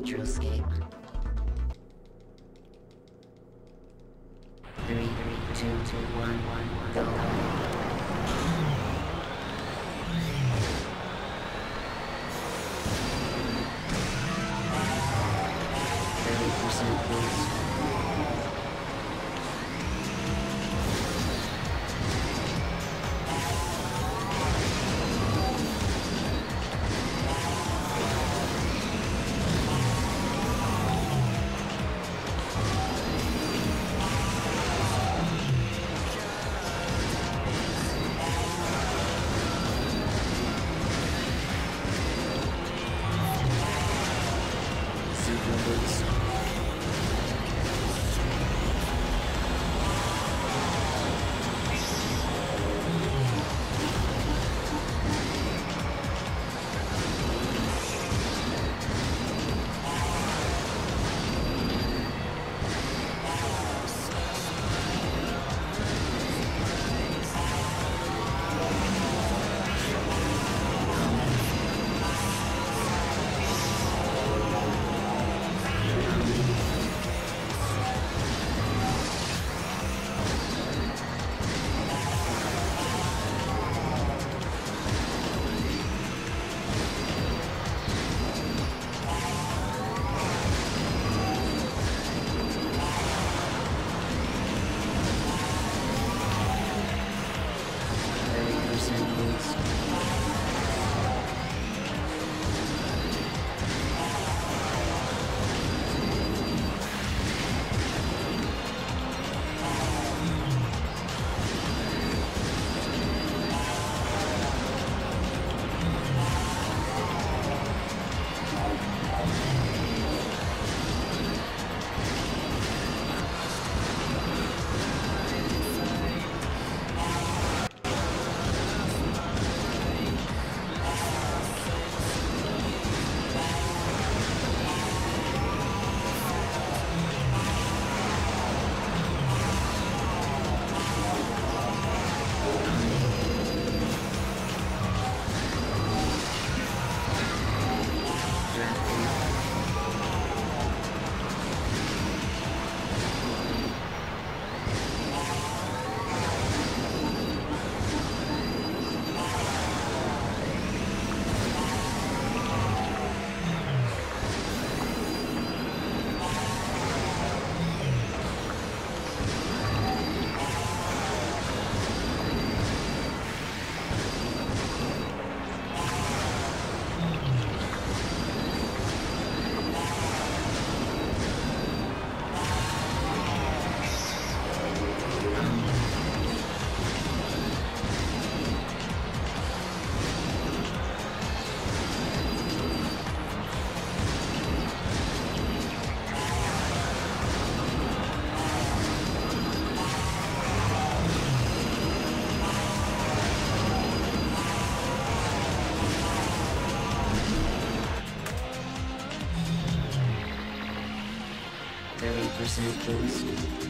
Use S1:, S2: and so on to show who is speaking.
S1: Metroscape. Three, two, two, one, one, go. Percent boost. Super Thirty percent boost.